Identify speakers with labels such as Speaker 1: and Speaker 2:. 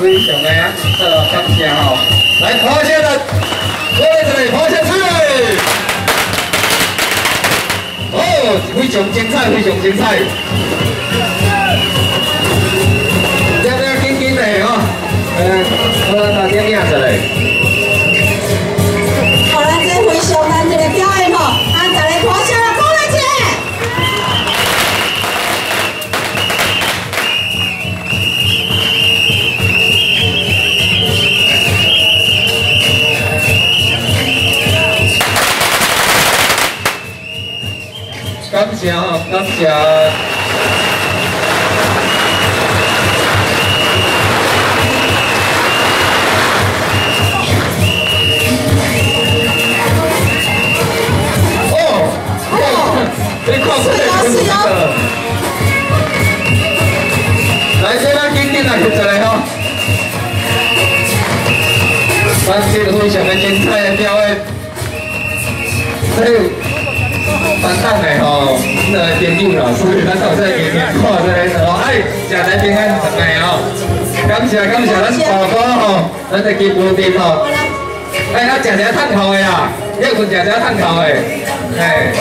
Speaker 1: 非常的这个感谢哈、哦，来跨下的，各位这里跨下去，哦，
Speaker 2: 非常精彩，非常精彩，这边轻紧的哈、哦，呃，我来打点样子嘞。
Speaker 1: 感谢哦，感谢。哦，你看这个这个。来，这咱紧紧来翕一个吼。咱这个非常的精彩的表演。嘿。反正的吼，那朋友啦，所以咱到这见面看这个吼，哎，食来平安长的吼，感谢感谢咱大哥吼，咱的金布丁吼，哎，咱食食探头的啦，要困食些碳烤的，哎。